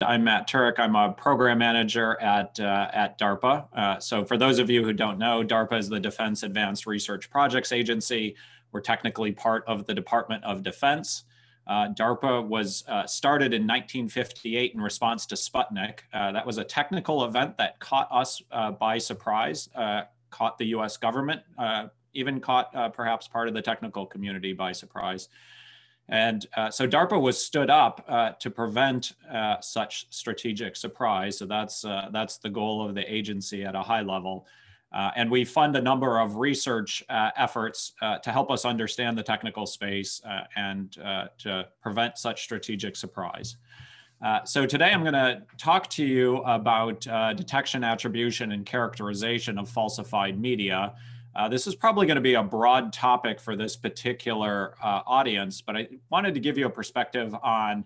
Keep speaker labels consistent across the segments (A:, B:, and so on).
A: I'm Matt Turek. I'm a program manager at, uh, at DARPA. Uh, so for those of you who don't know, DARPA is the Defense Advanced Research Projects Agency. We're technically part of the Department of Defense. Uh, DARPA was uh, started in 1958 in response to Sputnik. Uh, that was a technical event that caught us uh, by surprise, caught the US government, even caught perhaps part of the technical community by surprise. And uh, so DARPA was stood up uh, to prevent uh, such strategic surprise. So that's, uh, that's the goal of the agency at a high level. Uh, and we fund a number of research uh, efforts to help us understand the technical space and to prevent such strategic surprise. so today I'm going to talk to you about detection, attribution, and characterization of falsified media. Uh, this is probably going to be a broad topic for this particular uh, audience, but I wanted to give you a perspective on,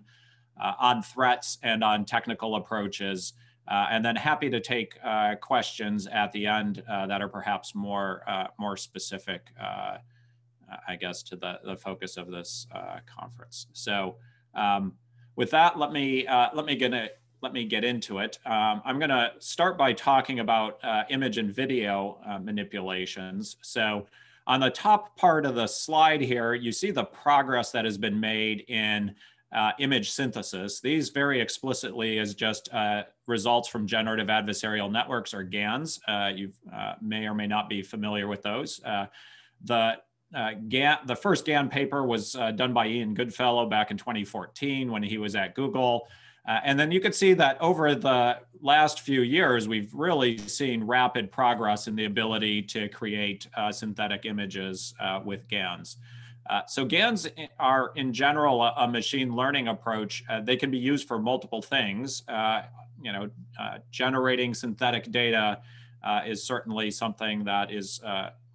A: uh, on threats and on technical approaches. Uh, and then happy to take uh, questions at the end that are perhaps more, more specific, I guess, to the, the focus of this conference. So um, with that, let me, let me get it let me get into it. Um, I'm going to start by talking about uh, image and video uh, manipulations. So on the top part of the slide here, you see the progress that has been made in uh, image synthesis. These very explicitly is just uh, results from generative adversarial networks or GANs. Uh, you uh, may or may not be familiar with those. the GAN, the first GAN paper was done by Ian Goodfellow back in 2014 when he was at Google. Uh, and then you can see that over the last few years, we've really seen rapid progress in the ability to create uh, synthetic images uh, with GANs. Uh, so GANs are in general a, a machine learning approach. Uh, they can be used for multiple things. Uh, you know, generating synthetic data is certainly something that is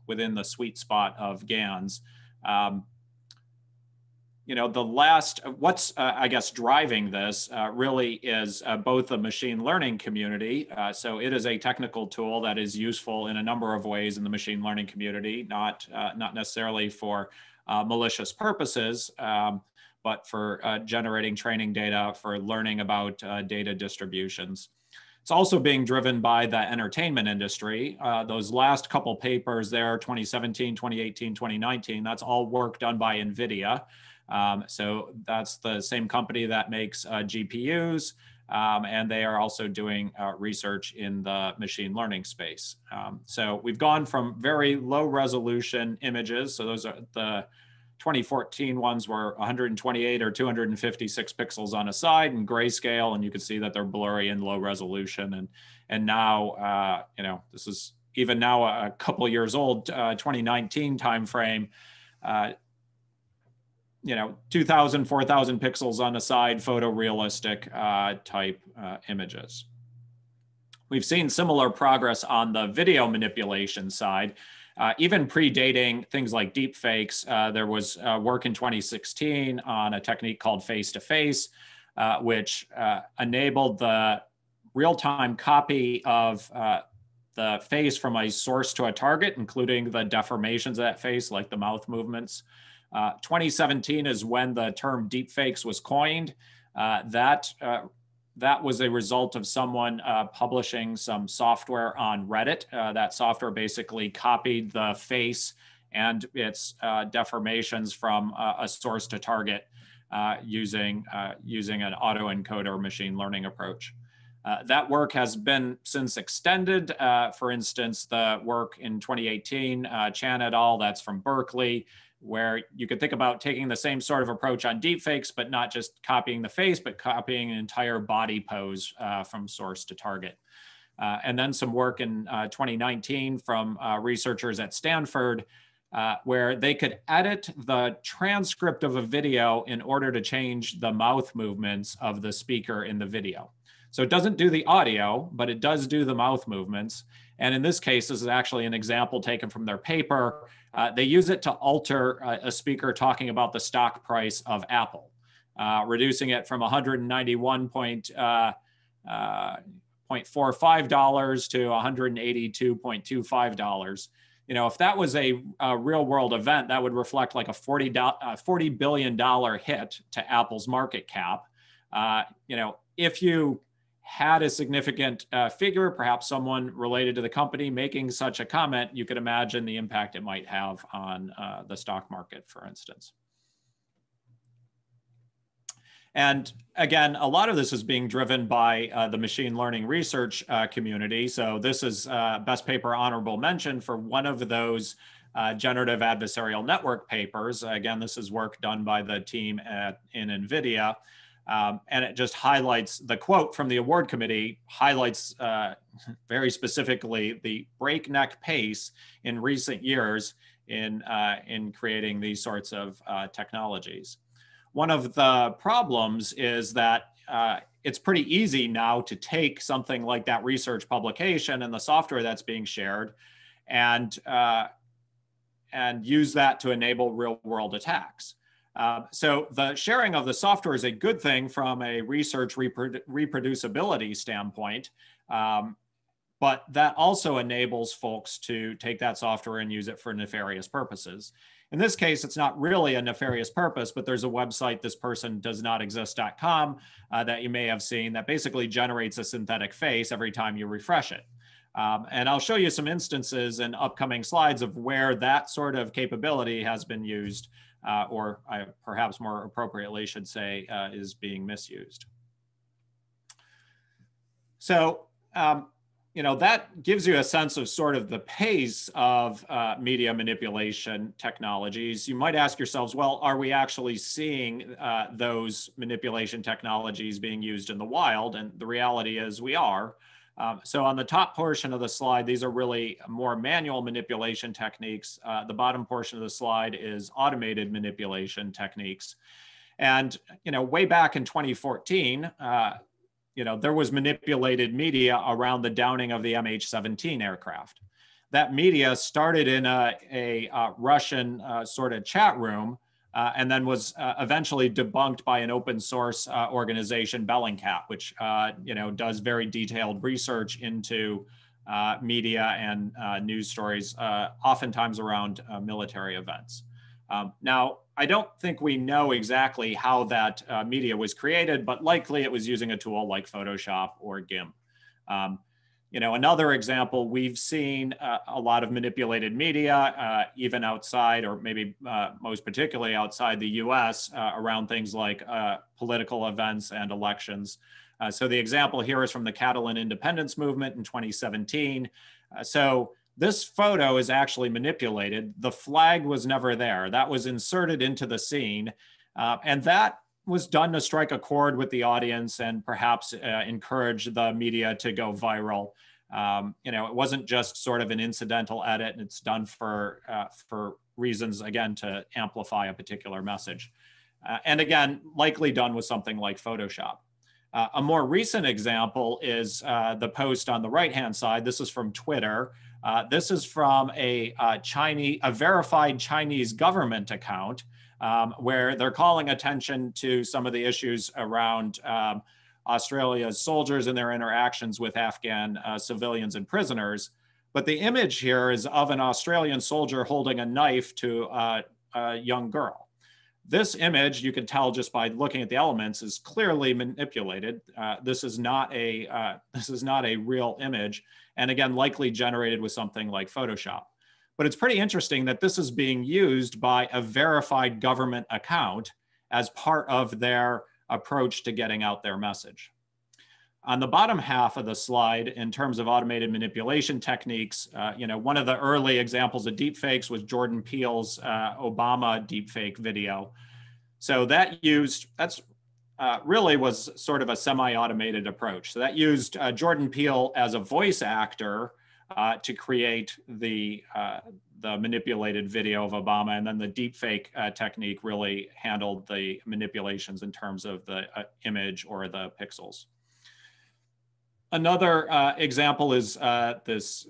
A: within the sweet spot of GANs. Um, you know, the last, what's, uh, I guess, driving this uh, really is uh, both the machine learning community. Uh, so it is a technical tool that is useful in a number of ways in the machine learning community, not, uh, not necessarily for uh, malicious purposes, um, but for generating training data, for learning about data distributions. It's also being driven by the entertainment industry. those last couple papers there, 2017, 2018, 2019, that's all work done by NVIDIA. Um, so that's the same company that makes uh, GPUs. Um, and they are also doing uh, research in the machine learning space. Um, so we've gone from very low resolution images. So those are the 2014 ones were 128 or 256 pixels on a side and grayscale, and you can see that they're blurry and low resolution. And and now, uh, you know, this is even now a couple years old, uh, 2019 timeframe. You know 2000 4000 pixels on the side photorealistic uh, type uh, images we've seen similar progress on the video manipulation side uh, even predating things like deepfakes. uh, there was uh, work in 2016 on a technique called face to face which uh, enabled the real-time copy of the face from a source to a target including the deformations of that face like the mouth movements uh, 2017 is when the term deepfakes was coined. Uh, that uh, that was a result of someone uh, publishing some software on Reddit. That software basically copied the face and its deformations from a source to target using using an autoencoder machine learning approach. Uh, that work has been since extended. Uh, for instance, the work in 2018, uh, Chan et al., that's from Berkeley, where you could think about taking the same sort of approach on deepfakes, but not just copying the face, but copying an entire body pose uh, from source to target. Uh, and then some work in uh, 2019 from uh, researchers at Stanford, uh, where they could edit the transcript of a video in order to change the mouth movements of the speaker in the video. So it doesn't do the audio, but it does do the mouth movements. And in this case, this is actually an example taken from their paper uh, they use it to alter uh, a speaker talking about the stock price of Apple, uh, reducing it from 191.45 uh, uh, dollars to 182.25 dollars. You know, if that was a, a, real world event, that would reflect like a 40, $40 billion hit to Apple's market cap. You know, if you had a significant uh, figure, perhaps someone related to the company making such a comment, you could imagine the impact it might have on uh, the stock market, for instance. And again, a lot of this is being driven by uh, the machine learning research uh, community. So this is uh, best paper honorable mention for one of those uh, generative adversarial network papers. Again, this is work done by the team at, in NVIDIA. Um, and it just highlights the quote from the award committee highlights uh, very specifically the breakneck pace in recent years in, uh, in creating these sorts of technologies. One of the problems is that uh, it's pretty easy now to take something like that research publication and the software that's being shared and, uh, and use that to enable real world attacks. Uh, so the sharing of the software is a good thing from a research reprodu reproducibility standpoint, um, but that also enables folks to take that software and use it for nefarious purposes. In this case, it's not really a nefarious purpose, but there's a website, this person does not exist.com, uh, that you may have seen that basically generates a synthetic face every time you refresh it. Um, and I'll show you some instances in upcoming slides of where that sort of capability has been used, uh, or I perhaps more appropriately should say, uh, is being misused. So um, you know, that gives you a sense of sort of the pace of uh, media manipulation technologies. You might ask yourselves, well, are we actually seeing uh, those manipulation technologies being used in the wild? And the reality is we are. Um, so on the top portion of the slide, these are really more manual manipulation techniques. Uh, the bottom portion of the slide is automated manipulation techniques. And, you know, way back in 2014, uh, you know, there was manipulated media around the downing of the MH17 aircraft. That media started in a, a, a Russian uh, sort of chat room uh, and then was uh, eventually debunked by an open source uh, organization, Bellingcat, which, uh, you know, does very detailed research into uh, media and news stories, oftentimes around military events. Um, now, I don't think we know exactly how that uh, media was created, but likely it was using a tool like Photoshop or GIMP. Um, you know, another example, we've seen uh, a lot of manipulated media, uh, even outside, or maybe uh, most particularly outside the US, uh, around things like uh, political events and elections. so the example here is from the Catalan independence movement in 2017. so this photo is actually manipulated. The flag was never there. That was inserted into the scene. Uh, and that was done to strike a chord with the audience and perhaps uh, encourage the media to go viral. Um, you know, it wasn't just sort of an incidental edit and it's done for, uh, for reasons, again, to amplify a particular message. Uh, and again, likely done with something like Photoshop. Uh, a more recent example is uh, the post on the right-hand side. This is from Twitter. Uh, this is from a Chinese, a verified Chinese government account um, where they're calling attention to some of the issues around um, Australia's soldiers and their interactions with Afghan uh, civilians and prisoners. But the image here is of an Australian soldier holding a knife to uh, a young girl. This image, you can tell just by looking at the elements, is clearly manipulated. Uh, this is not a uh, this is not a real image, and again, likely generated with something like Photoshop. But it's pretty interesting that this is being used by a verified government account as part of their approach to getting out their message. On the bottom half of the slide, in terms of automated manipulation techniques, uh, you know, one of the early examples of deepfakes was Jordan Peele's uh, Obama deepfake video. So that used, that's uh, really was sort of a semi-automated approach. So that used uh, Jordan Peele as a voice actor uh, to create the uh, the manipulated video of Obama, and then the deepfake uh, technique really handled the manipulations in terms of the uh, image or the pixels. Another example is this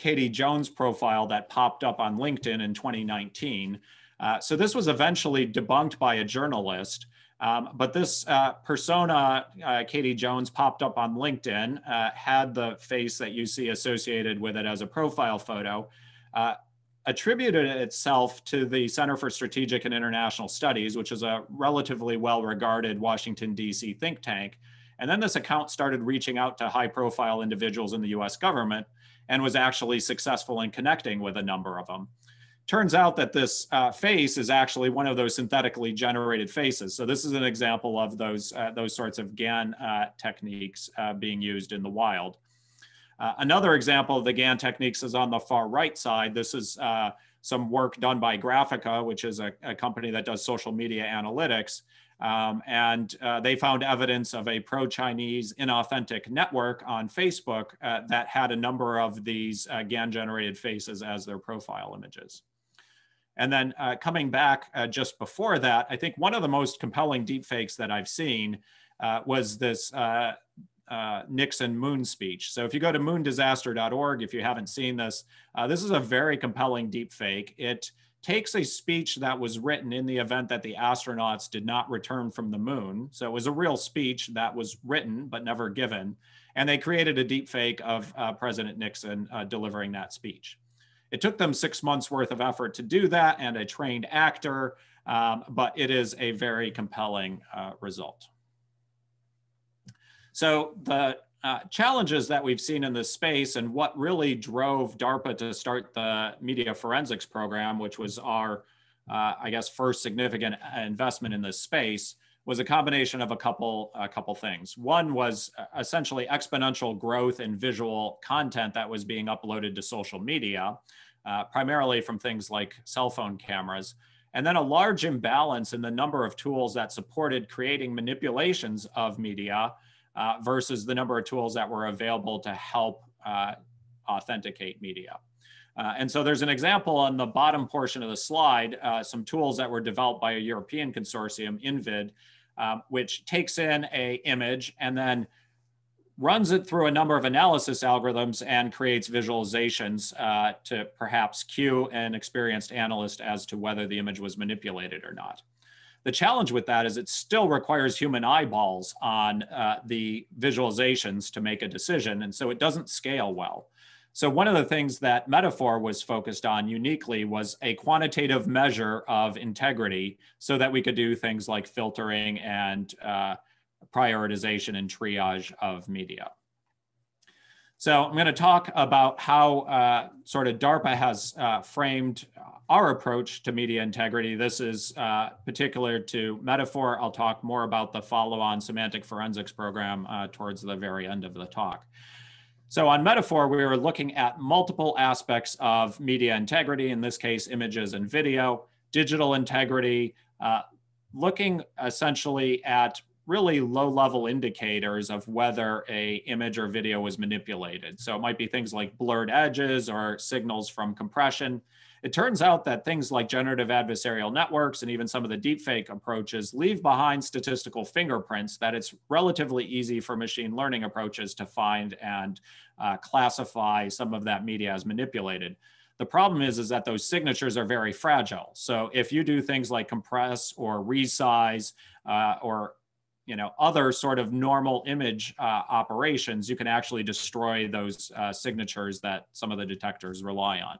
A: Katie Jones profile that popped up on LinkedIn in 2019. Uh, so this was eventually debunked by a journalist. Um, but this uh, persona, uh, Katie Jones, popped up on LinkedIn, uh, had the face that you see associated with it as a profile photo. Uh, attributed itself to the Center for Strategic and International Studies, which is a relatively well regarded Washington, D.C. think tank. And then this account started reaching out to high profile individuals in the US government and was actually successful in connecting with a number of them. Turns out that this uh, face is actually one of those synthetically generated faces. So this is an example of those, uh, those sorts of GAN uh, techniques uh, being used in the wild. Uh, another example of the GAN techniques is on the far right side. This is some work done by Graphika, which is a, a company that does social media analytics. Um, and uh, they found evidence of a pro Chinese inauthentic network on Facebook uh, that had a number of these uh, GAN generated faces as their profile images. And then uh, coming back uh, just before that, I think one of the most compelling deepfakes that I've seen uh, was this Nixon moon speech. So if you go to moondisaster.org, if you haven't seen this, this is a very compelling deepfake. It takes a speech that was written in the event that the astronauts did not return from the moon. So it was a real speech that was written but never given. And they created a deepfake of uh, President Nixon uh, delivering that speech. It took them six months worth of effort to do that and a trained actor, um, but it is a very compelling uh, result. So the uh, challenges that we've seen in this space and what really drove DARPA to start the media forensics program, which was our, uh, I guess, first significant investment in this space, was a combination of a couple, a couple things. One was uh, essentially exponential growth in visual content that was being uploaded to social media, uh, primarily from things like cell phone cameras. And then a large imbalance in the number of tools that supported creating manipulations of media uh, versus the number of tools that were available to help uh, authenticate media. Uh, and so there's an example on the bottom portion of the slide, uh, some tools that were developed by a European consortium, INVID, um, which takes in a image and then runs it through a number of analysis algorithms and creates visualizations uh, to perhaps cue an experienced analyst as to whether the image was manipulated or not. The challenge with that is it still requires human eyeballs on uh, the visualizations to make a decision. And so it doesn't scale well. So one of the things that MediFor was focused on uniquely was a quantitative measure of integrity so that we could do things like filtering and uh, prioritization and triage of media. So I'm going to talk about how uh, sort of DARPA has uh, framed our approach to media integrity. This is uh, particular to MediFor. I'll talk more about the follow-on semantic forensics program uh, towards the very end of the talk. So on MediFor, we were looking at multiple aspects of media integrity, in this case, images and video, digital integrity, uh, looking essentially at really low level indicators of whether a image or video was manipulated. So it might be things like blurred edges or signals from compression. It turns out that things like generative adversarial networks and even some of the deepfake approaches leave behind statistical fingerprints that it's relatively easy for machine learning approaches to find and uh, classify some of that media as manipulated. The problem is, is that those signatures are very fragile. So if you do things like compress or resize uh, or you know other sort of normal image uh, operations, you can actually destroy those uh, signatures that some of the detectors rely on.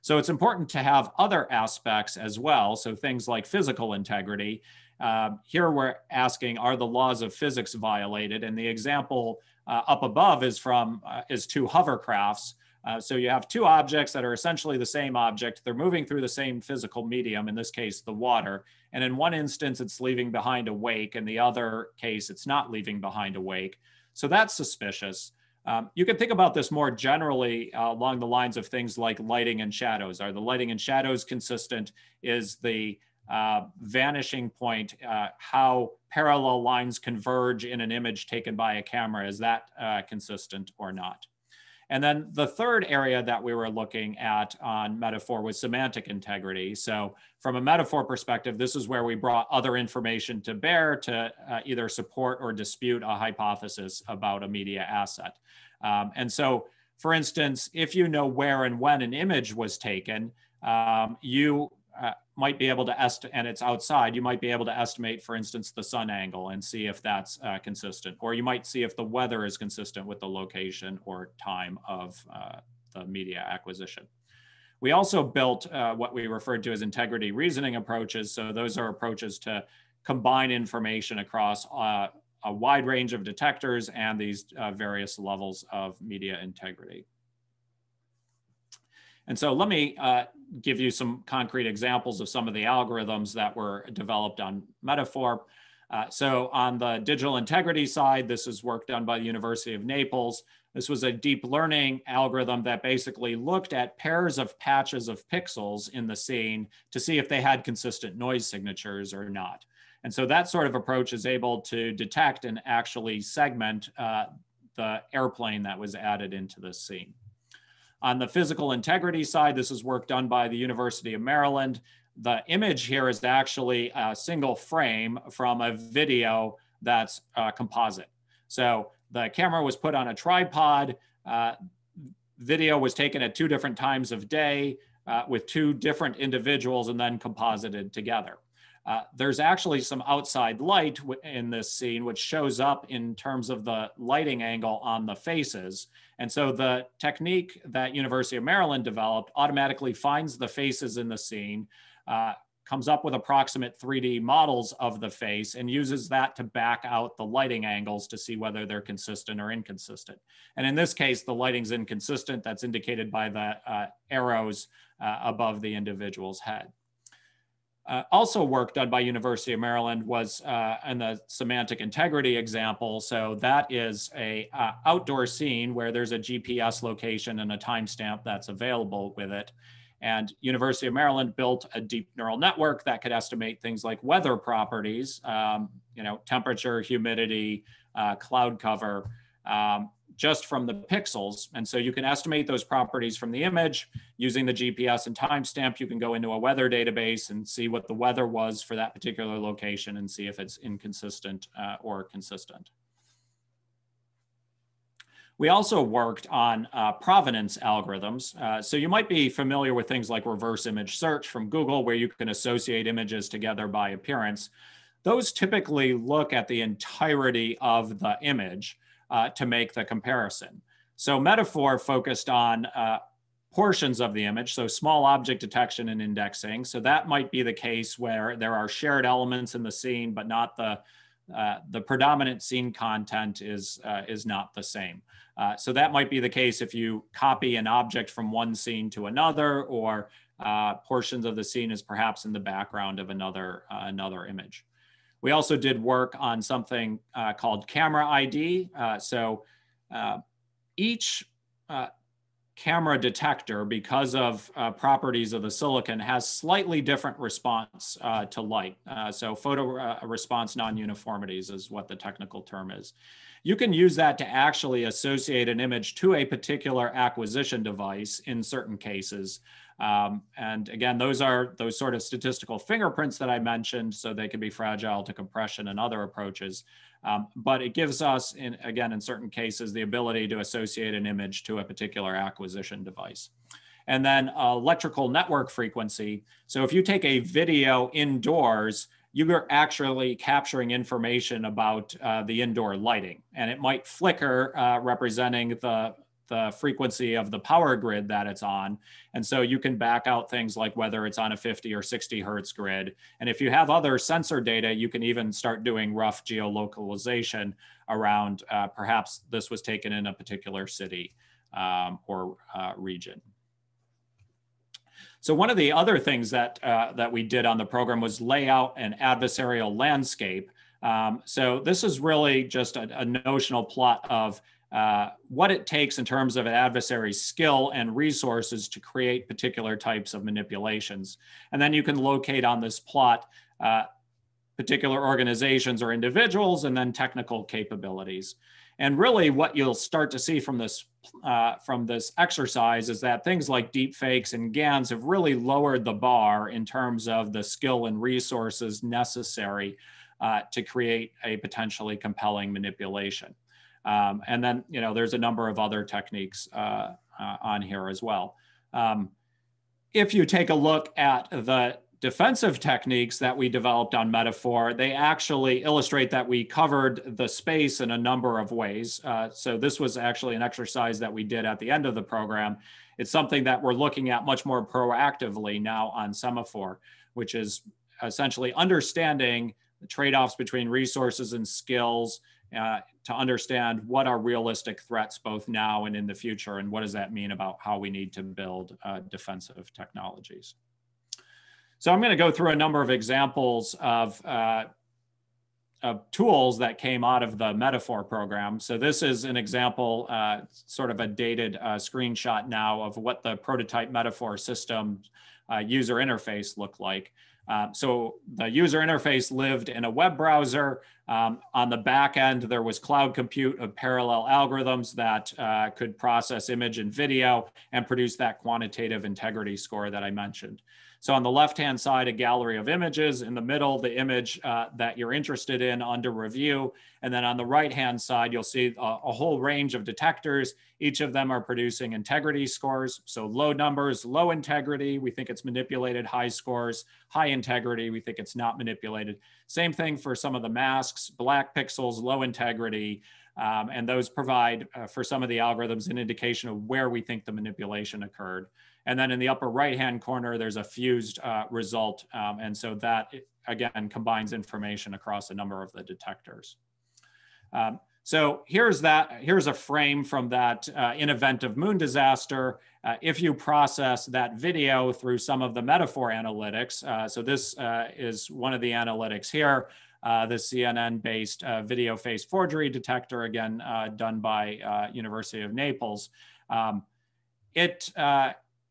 A: So it's important to have other aspects as well. So things like physical integrity. Uh, here we're asking, are the laws of physics violated? And the example uh, up above is from uh, is two hovercrafts uh, so you have two objects that are essentially the same object. They're moving through the same physical medium, in this case, the water. And in one instance, it's leaving behind a wake. In the other case, it's not leaving behind a wake. So that's suspicious. Um, you can think about this more generally uh, along the lines of things like lighting and shadows. Are the lighting and shadows consistent? Is the uh, vanishing point, uh, how parallel lines converge in an image taken by a camera, is that uh, consistent or not? And then the third area that we were looking at on MediFor was semantic integrity. So from a MediFor perspective, this is where we brought other information to bear to uh, either support or dispute a hypothesis about a media asset. Um, and so, for instance, if you know where and when an image was taken, um, you uh, might be able to estimate, and it's outside, you might be able to estimate, for instance, the sun angle and see if that's uh, consistent. Or you might see if the weather is consistent with the location or time of uh, the media acquisition. We also built uh, what we referred to as integrity reasoning approaches. So those are approaches to combine information across uh, a wide range of detectors and these uh, various levels of media integrity. And so let me uh, give you some concrete examples of some of the algorithms that were developed on MediFor. Uh, so on the digital integrity side, this is work done by the University of Naples. This was a deep learning algorithm that basically looked at pairs of patches of pixels in the scene to see if they had consistent noise signatures or not. And so that sort of approach is able to detect and actually segment uh, the airplane that was added into the scene. On the physical integrity side, this is work done by the University of Maryland. The image here is actually a single frame from a video that's composite. So the camera was put on a tripod. Uh, video was taken at two different times of day uh, with two different individuals and then composited together. Uh, there's actually some outside light in this scene, which shows up in terms of the lighting angle on the faces. And so the technique that University of Maryland developed automatically finds the faces in the scene, uh, comes up with approximate 3D models of the face and uses that to back out the lighting angles to see whether they're consistent or inconsistent. And in this case, the lighting's inconsistent. That's indicated by the uh, arrows uh, above the individual's head. Uh, also work done by University of Maryland was uh, in the semantic integrity example. So that is a uh, outdoor scene where there's a GPS location and a timestamp that's available with it. And University of Maryland built a deep neural network that could estimate things like weather properties, um, you know, temperature, humidity, uh, cloud cover, um, just from the pixels. And so you can estimate those properties from the image using the GPS and timestamp. You can go into a weather database and see what the weather was for that particular location and see if it's inconsistent uh, or consistent. We also worked on uh, provenance algorithms. Uh, so you might be familiar with things like reverse image search from Google, where you can associate images together by appearance. Those typically look at the entirety of the image uh, to make the comparison. So MediFor focused on uh, portions of the image, so small object detection and indexing. So that might be the case where there are shared elements in the scene, but not the uh, the predominant scene content is uh, is not the same. Uh, so that might be the case if you copy an object from one scene to another, or uh, portions of the scene is perhaps in the background of another uh, another image. We also did work on something uh, called camera ID. Uh, so uh, each uh, camera detector, because of uh, properties of the silicon, has slightly different response to light. so photo response non-uniformities is what the technical term is. You can use that to actually associate an image to a particular acquisition device in certain cases. Um, and again, those are those sort of statistical fingerprints that I mentioned, so they can be fragile to compression and other approaches. Um, but it gives us, in, again, in certain cases, the ability to associate an image to a particular acquisition device. And then uh, electrical network frequency. So if you take a video indoors, you are actually capturing information about uh, the indoor lighting, and it might flicker, uh, representing the the frequency of the power grid that it's on. And so you can back out things like whether it's on a 50 or 60 hertz grid. And if you have other sensor data, you can even start doing rough geolocalization around uh, perhaps this was taken in a particular city um, or uh, region. So one of the other things that, uh, that we did on the program was lay out an adversarial landscape. Um, so this is really just a, a notional plot of uh, what it takes in terms of an adversary's skill and resources to create particular types of manipulations. And then you can locate on this plot uh, particular organizations or individuals and then technical capabilities. And really what you'll start to see from this uh, from this exercise is that things like deep fakes and GANs have really lowered the bar in terms of the skill and resources necessary uh, to create a potentially compelling manipulation. Um, and then, you know, there's a number of other techniques uh, uh, on here as well. Um, if you take a look at the defensive techniques that we developed on MediFor, they actually illustrate that we covered the space in a number of ways. Uh, so this was actually an exercise that we did at the end of the program. It's something that we're looking at much more proactively now on SemaFor, which is essentially understanding the trade-offs between resources and skills uh, to understand what are realistic threats both now and in the future, and what does that mean about how we need to build uh, defensive technologies. So I'm going to go through a number of examples of, uh, of tools that came out of the MediFor program. So this is an example, uh, sort of a dated uh, screenshot now of what the prototype MediFor system uh, user interface looked like. Uh, so the user interface lived in a web browser. Um, on the back end, there was cloud compute of parallel algorithms that uh, could process image and video and produce that quantitative integrity score that I mentioned. So on the left-hand side, a gallery of images. In the middle, the image uh, that you're interested in under review. And then on the right-hand side, you'll see a, a, whole range of detectors. Each of them are producing integrity scores. So low numbers, low integrity, we think it's manipulated. High scores, high integrity, we think it's not manipulated. Same thing for some of the masks, black pixels, low integrity. Um, and those provide uh, for some of the algorithms an indication of where we think the manipulation occurred. And then in the upper right-hand corner, there's a fused uh, result. Um, and so that, again, combines information across a number of the detectors. Um, so here's that, here's a frame from that uh, in event of moon disaster. Uh, if you process that video through some of the MediFor analytics, uh, so this uh, is one of the analytics here, uh, the CNN-based uh, video face forgery detector, again, done by University of Naples. Um, it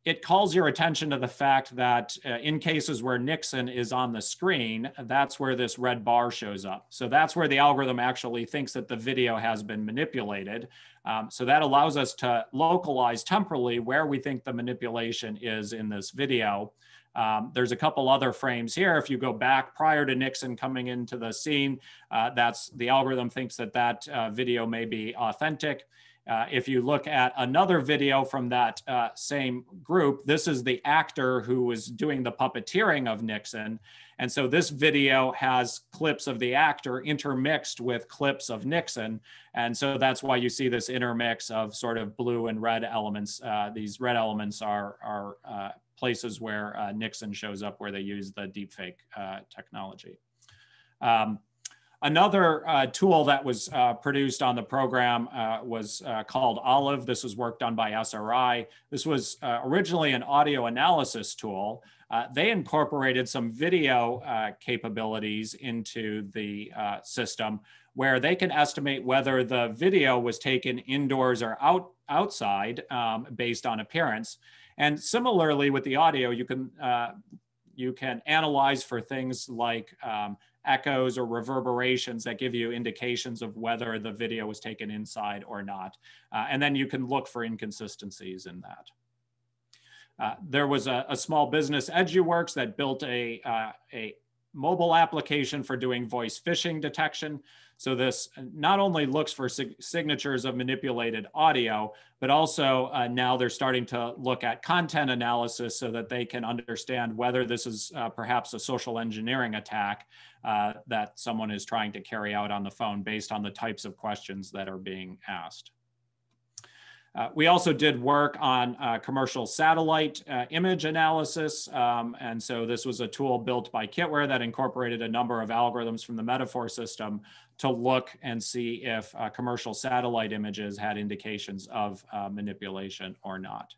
A: it calls your attention to the fact that uh, in cases where Nixon is on the screen, that's where this red bar shows up. So that's where the algorithm actually thinks that the video has been manipulated. Um, so that allows us to localize temporally where we think the manipulation is in this video. Um, there's a couple other frames here. If you go back prior to Nixon coming into the scene, uh, that's the algorithm thinks that that uh, video may be authentic. Uh, if you look at another video from that uh, same group, this is the actor who was doing the puppeteering of Nixon. And so this video has clips of the actor intermixed with clips of Nixon. And so that's why you see this intermix of sort of blue and red elements. Uh, these red elements are, are uh, places where uh, Nixon shows up where they use the deepfake technology. Um, Another uh, tool that was uh, produced on the program uh, was uh, called Olive. This was work done by SRI. This was uh, originally an audio analysis tool. Uh, they incorporated some video capabilities into the system where they can estimate whether the video was taken indoors or out, outside um, based on appearance. And similarly with the audio, you can you can analyze for things like um, echoes or reverberations that give you indications of whether the video was taken inside or not. Uh, and then you can look for inconsistencies in that. Uh, there was a, a, small business, EduWorks, that built a, uh, a mobile application for doing voice phishing detection. So this not only looks for sig signatures of manipulated audio, but also uh, now they're starting to look at content analysis so that they can understand whether this is uh, perhaps a social engineering attack uh, that someone is trying to carry out on the phone based on the types of questions that are being asked. Uh, we also did work on uh, commercial satellite uh, image analysis. Um, and so this was a tool built by Kitware that incorporated a number of algorithms from the MediFor system to look and see if uh, commercial satellite images had indications of uh, manipulation or not.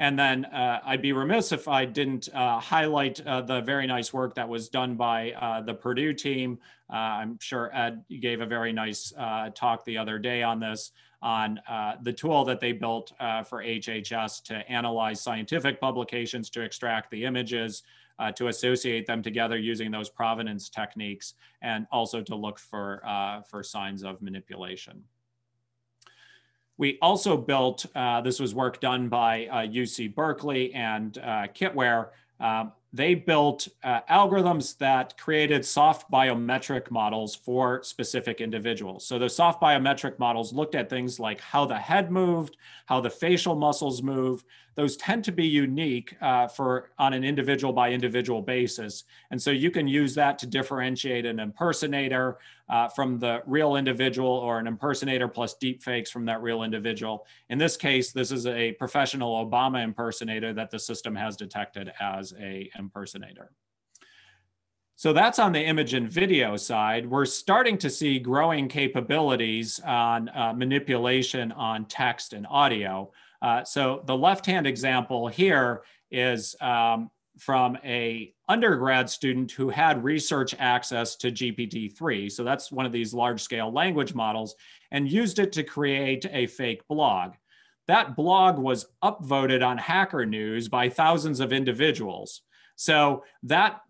A: And then uh, I'd be remiss if I didn't uh, highlight uh, the very nice work that was done by uh, the Purdue team. Uh, I'm sure Ed gave a very nice uh, talk the other day on this, on the tool that they built for HHS to analyze scientific publications to extract the images, to associate them together using those provenance techniques, and also to look for, for signs of manipulation. We also built, uh, this was work done by uh, UC Berkeley and uh, Kitware, um, they built uh, algorithms that created soft biometric models for specific individuals. So the soft biometric models looked at things like how the head moved, how the facial muscles move. Those tend to be unique uh, for on an individual by individual basis. And so you can use that to differentiate an impersonator uh, from the real individual or an impersonator plus deep fakes from that real individual. In this case, this is a professional Obama impersonator that the system has detected as a impersonator. So that's on the image and video side. We're starting to see growing capabilities on uh, manipulation on text and audio. Uh, so the left-hand example here is um, from a undergrad student who had research access to GPT-3. So that's one of these large-scale language models and used it to create a fake blog. That blog was upvoted on Hacker News by thousands of individuals. So that,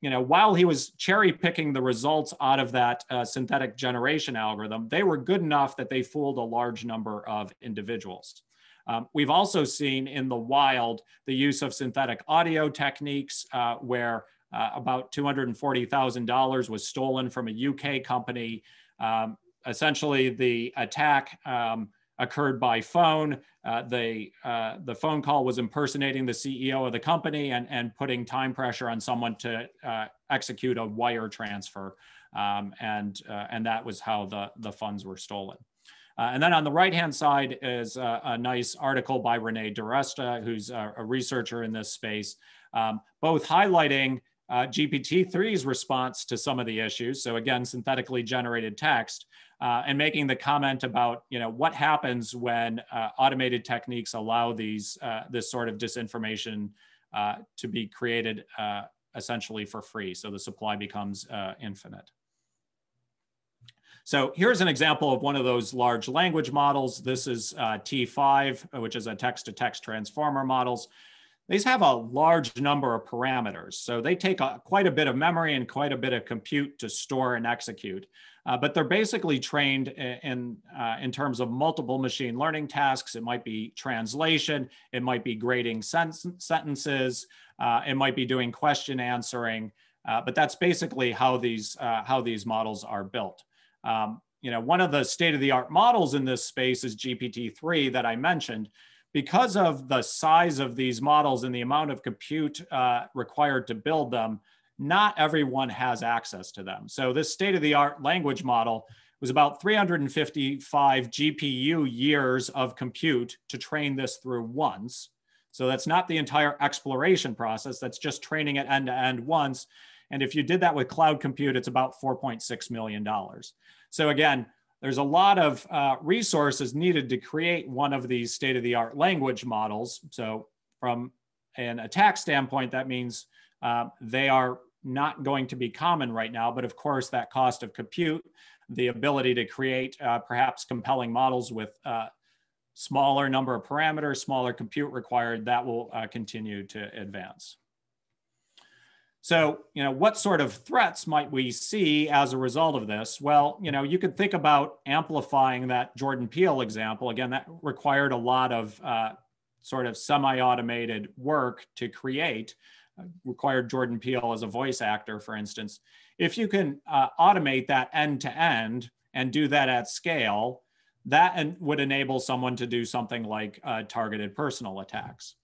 A: you know, while he was cherry picking the results out of that uh, synthetic generation algorithm, they were good enough that they fooled a large number of individuals. Um, we've also seen in the wild the use of synthetic audio techniques uh, where uh, about $240,000 was stolen from a UK company. Um, essentially, the attack um, occurred by phone. Uh, the, uh, the phone call was impersonating the CEO of the company and, and putting time pressure on someone to uh, execute a wire transfer. Um, and, uh, and that was how the, the funds were stolen. Uh, and then on the right-hand side is a, a, nice article by Renee DiResta, who's a, a researcher in this space, um, both highlighting uh, GPT-3's response to some of the issues. So again, synthetically generated text, uh, and making the comment about you know what happens when uh, automated techniques allow these uh, this sort of disinformation uh, to be created uh, essentially for free. So the supply becomes uh, infinite. So here's an example of one of those large language models. This is T5, which is a text-to-text -text transformer models. These have a large number of parameters. So they take a, quite a bit of memory and quite a bit of compute to store and execute. Uh, but they're basically trained in, uh, in terms of multiple machine learning tasks. It might be translation, it might be grading sen sentences, uh, it might be doing question answering, uh, but that's basically how these, uh, how these models are built. Um, you know, one of the state-of-the-art models in this space is GPT-3 that I mentioned. Because of the size of these models and the amount of compute uh, required to build them, not everyone has access to them. So this state-of-the-art language model was about 355 GPU years of compute to train this through once. So that's not the entire exploration process, that's just training it end to end once. And if you did that with cloud compute, it's about $4.6 million. So again, there's a lot of uh, resources needed to create one of these state-of-the-art language models. So from an attack standpoint, that means uh, they are not going to be common right now, but of course that cost of compute, the ability to create uh, perhaps compelling models with uh, smaller number of parameters, smaller compute required, that will uh, continue to advance. So, you know, what sort of threats might we see as a result of this? Well, you know, you could think about amplifying that Jordan Peele example. Again, that required a lot of uh, sort of semi-automated work to create required Jordan Peele as a voice actor, for instance. If you can uh, automate that end to end and do that at scale, that would enable someone to do something like uh, targeted personal attacks.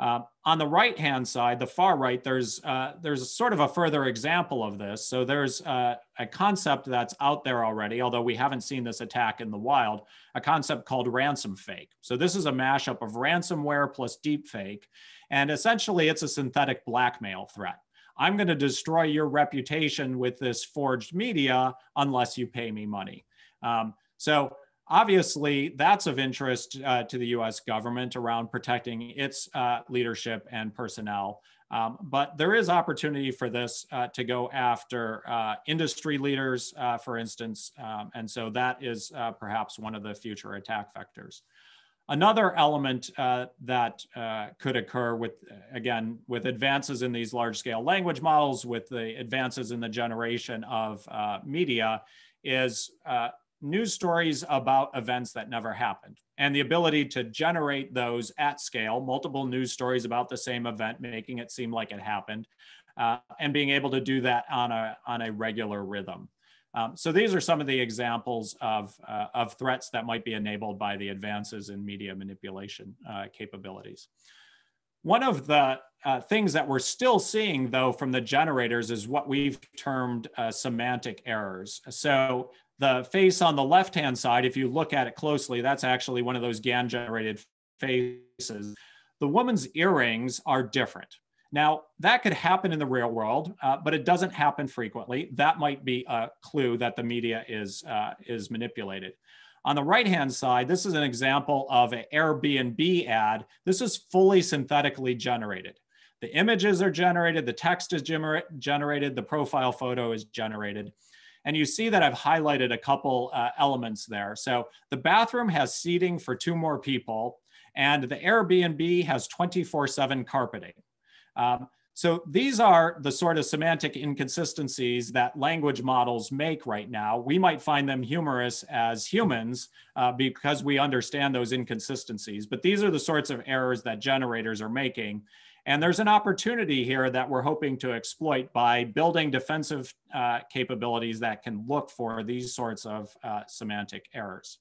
A: Uh, on the right hand side, the far right, there's uh, there's sort of a further example of this. So there's uh, a concept that's out there already, although we haven't seen this attack in the wild, a concept called ransom fake. So this is a mashup of ransomware plus deepfake. And essentially, it's a synthetic blackmail threat. I'm going to destroy your reputation with this forged media unless you pay me money. Um, so obviously, that's of interest uh, to the US government around protecting its uh, leadership and personnel. Um, but there is opportunity for this uh, to go after uh, industry leaders, uh, for instance. Um, and so that is uh, perhaps one of the future attack vectors. Another element that could occur with, again, with advances in these large scale language models, with the advances in the generation of media, is news stories about events that never happened and the ability to generate those at scale, multiple news stories about the same event, making it seem like it happened, uh, and being able to do that on a, on a regular rhythm. Um, so these are some of the examples of, uh, of threats that might be enabled by the advances in media manipulation uh, capabilities. One of the uh, things that we're still seeing, though, from the generators is what we've termed uh, semantic errors. So the face on the left-hand side, if you look at it closely, that's actually one of those GAN-generated faces. The woman's earrings are different. Now, that could happen in the real world, uh, but it doesn't happen frequently. That might be a clue that the media is, uh, is manipulated. On the right-hand side, this is an example of an Airbnb ad. This is fully synthetically generated. The images are generated, the text is generated, the profile photo is generated. And you see that I've highlighted a couple uh, elements there. So the bathroom has seating for two more people, and the Airbnb has 24 7 carpeting. Um, so these are the sort of semantic inconsistencies that language models make right now. We might find them humorous as humans uh, because we understand those inconsistencies, but these are the sorts of errors that generators are making. And there's an opportunity here that we're hoping to exploit by building defensive uh, capabilities that can look for these sorts of uh, semantic errors.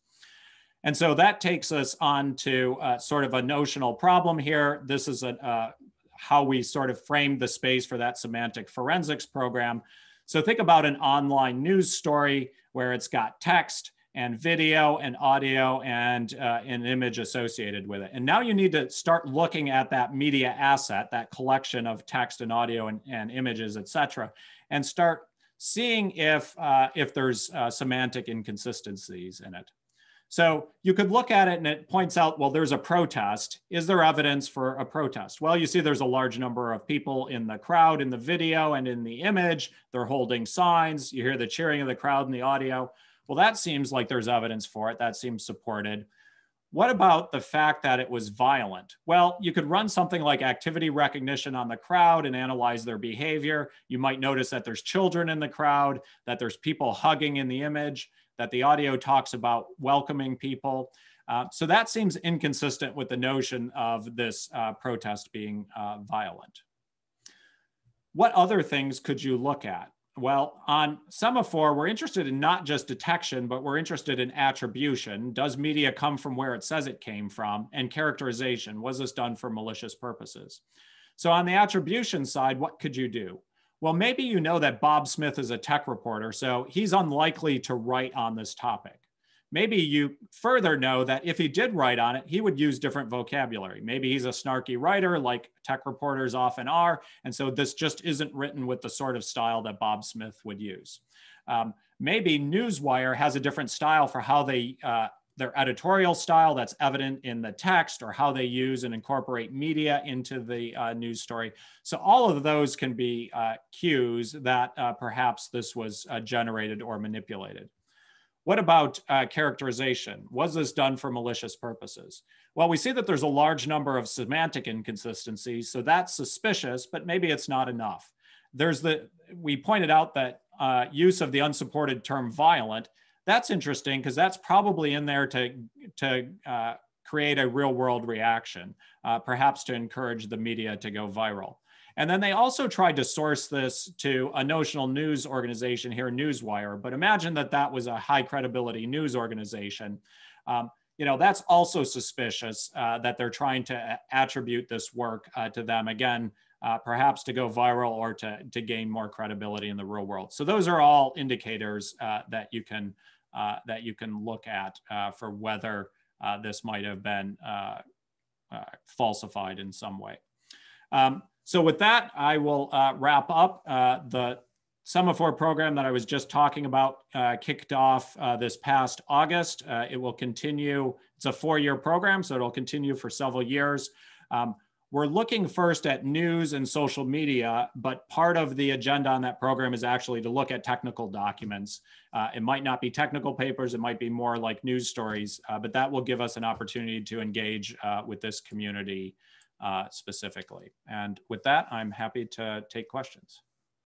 A: And so that takes us on to uh, sort of a notional problem here. This is a, uh, how we sort of framed the space for that semantic forensics program. So think about an online news story where it's got text and video and audio and uh, an image associated with it. And now you need to start looking at that media asset, that collection of text and audio and, and images, et cetera, and start seeing if, uh, if there's uh, semantic inconsistencies in it. So you could look at it and it points out, well, there's a protest. Is there evidence for a protest? Well, you see there's a large number of people in the crowd in the video and in the image. They're holding signs. You hear the cheering of the crowd in the audio. Well, that seems like there's evidence for it. That seems supported. What about the fact that it was violent? Well, you could run something like activity recognition on the crowd and analyze their behavior. You might notice that there's children in the crowd, that there's people hugging in the image that the audio talks about welcoming people. Uh, so that seems inconsistent with the notion of this uh, protest being uh, violent. What other things could you look at? Well, on SemaFor, we're interested in not just detection, but we're interested in attribution. Does media come from where it says it came from? And characterization, was this done for malicious purposes? So on the attribution side, what could you do? Well, maybe you know that Bob Smith is a tech reporter, so he's unlikely to write on this topic. Maybe you further know that if he did write on it, he would use different vocabulary. Maybe he's a snarky writer like tech reporters often are. And so this just isn't written with the sort of style that Bob Smith would use. Um, maybe Newswire has a different style for how they uh, their editorial style that's evident in the text or how they use and incorporate media into the uh, news story. So all of those can be uh, cues that uh, perhaps this was uh, generated or manipulated. What about uh, characterization? Was this done for malicious purposes? Well, we see that there's a large number of semantic inconsistencies, so that's suspicious, but maybe it's not enough. There's the, we pointed out that uh, use of the unsupported term violent that's interesting because that's probably in there to, to uh, create a real world reaction, uh, perhaps to encourage the media to go viral. And then they also tried to source this to a notional news organization here, Newswire. But imagine that that was a high credibility news organization. Um, you know, that's also suspicious uh, that they're trying to attribute this work uh, to them. Again, uh, perhaps to go viral or to, to gain more credibility in the real world. So those are all indicators uh, that you can uh, that you can look at uh, for whether uh, this might have been falsified in some way. Um, so with that, I will wrap up the SemaFor program that I was just talking about uh, kicked off uh, this past August. Uh, it will continue, it's a four year program, so it'll continue for several years. Um, we're looking first at news and social media, but part of the agenda on that program is actually to look at technical documents. Uh, it might not be technical papers, it might be more like news stories, uh, but that will give us an opportunity to engage uh, with this community uh, specifically. And with that, I'm happy to take questions.